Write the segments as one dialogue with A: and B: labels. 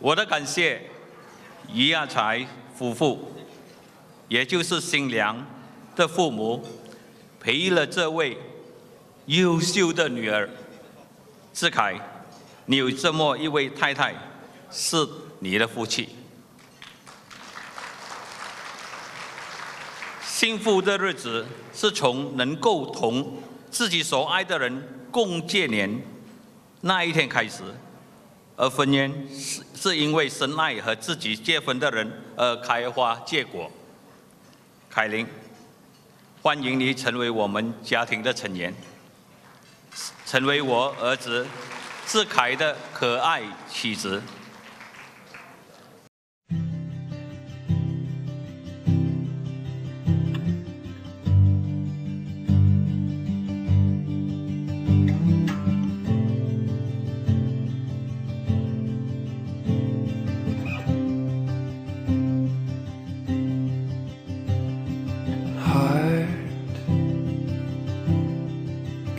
A: 我的感谢于亚才夫妇，也就是新娘的父母，培育了这位优秀的女儿志凯。你有这么一位太太，是你的福气。幸福的日子是从能够同自己所爱的人共结年那一天开始。而婚姻是是因为深爱和自己结婚的人而开花结果。凯琳，欢迎你成为我们家庭的成员，成为我儿子志凯的可爱妻子。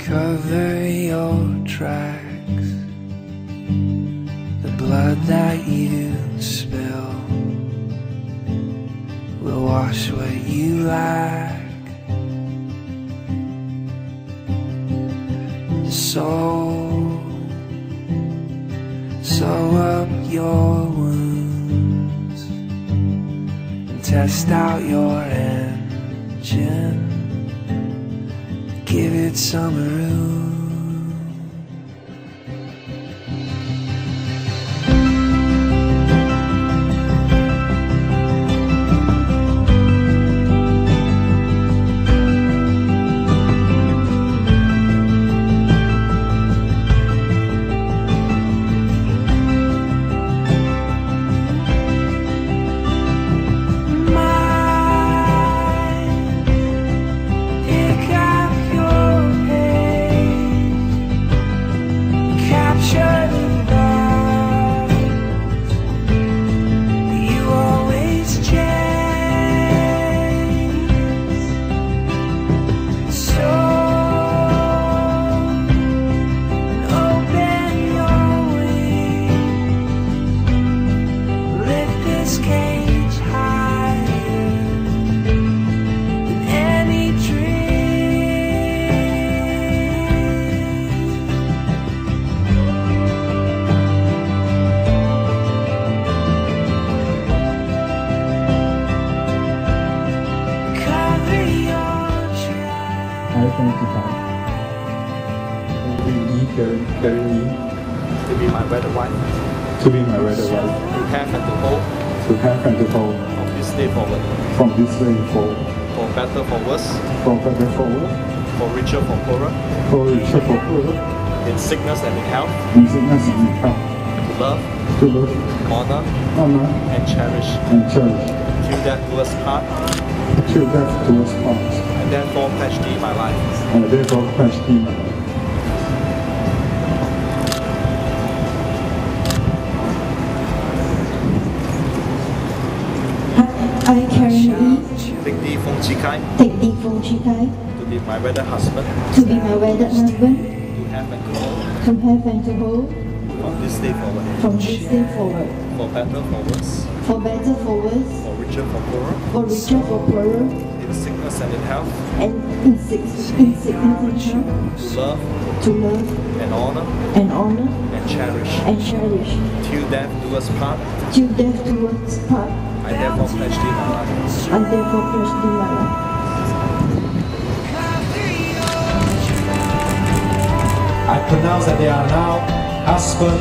B: Cover your tracks the blood that you spill will wash what you lack so sew up your wounds and test out your engine. Give it some room. Tracks.
C: I sanctify. We carry, carry me
D: to be my wedded wife,
C: to be my wedded wife,
D: to have and to hold.
C: To have and to hold.
D: From this day forward,
C: from this day forward,
D: for better, for worse,
C: from better forward,
D: for richer, for poorer,
C: for richer for poorer,
D: in sickness and in health,
C: in sickness and in health,
D: to love,
C: to love,
D: honor,
C: honor,
D: and cherish,
C: and cherish,
D: till death do us part,
C: till death do us part,
D: and therefore pledge thee my life.
C: and therefore pledge thee my life.
E: I, Karen E.
D: Take thee, Fong Chee Khai,
E: Take thee Fong Chee Khai
D: to be my wedded husband,
E: to be my wedded husband,
D: to have and to hold.
E: To have and to hold.
D: From this day forward,
E: from this day forward,
D: for better, for worse,
E: for better, for worse,
D: for richer, for poorer,
E: for richer, for poorer,
D: in sickness and in health,
E: and in sickness, in sickness and health,
D: love
E: to love
D: and honor
E: and honor
D: and cherish,
E: and cherish,
D: till death do us part,
E: till death do us part.
D: I therefore pledge thee my life.
E: I therefore pledge thee my life.
F: I pronounce that they are now husband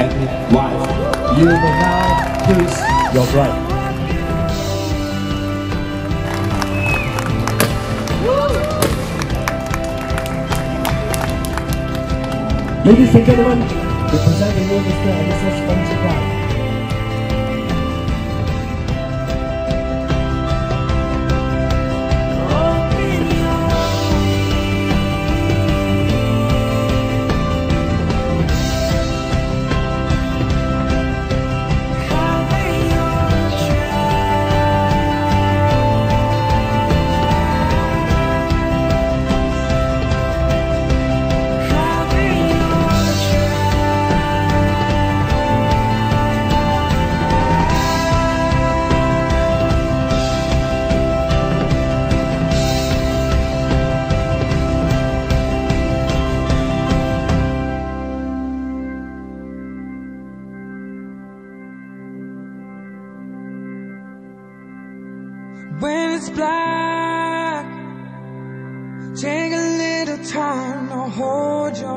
F: and wife. You may now kiss your bride. Ladies and gentlemen, present to you Mr. and Mrs.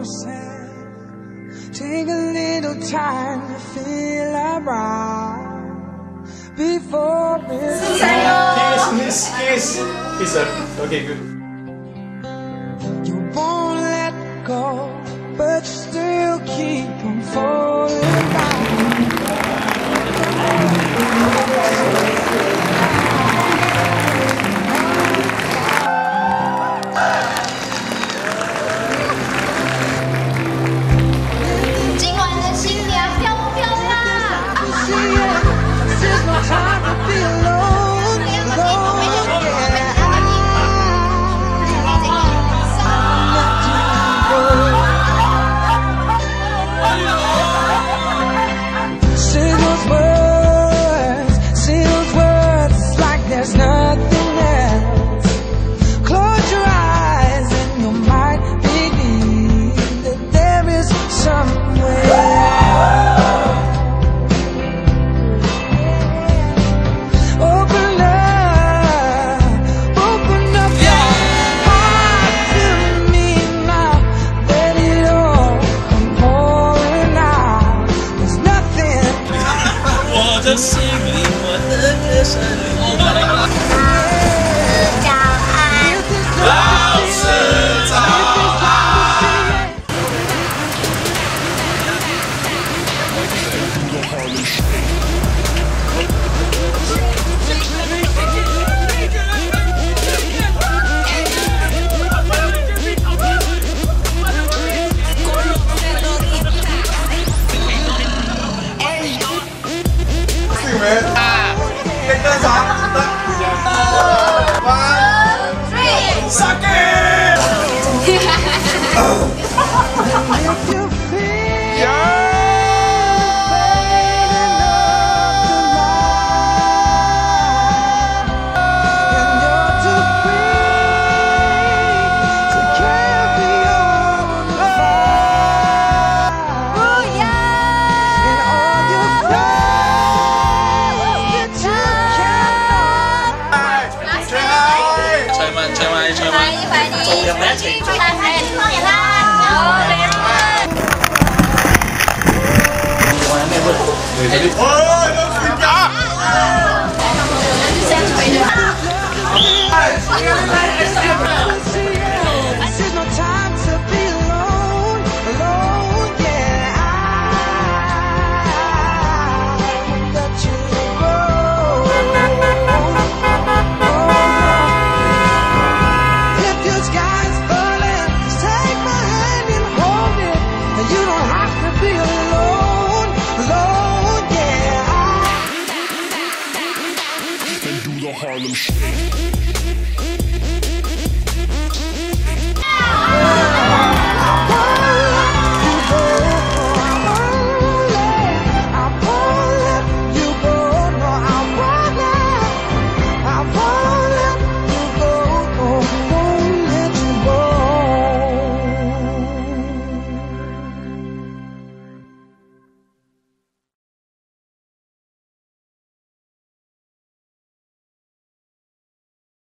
G: yourself. Take a little time to feel around before this.
D: Kiss, kiss, kiss. Kiss her. Okay, good.
G: You won't let go, but you still keep on falling.
H: Salut. Harlem Shake.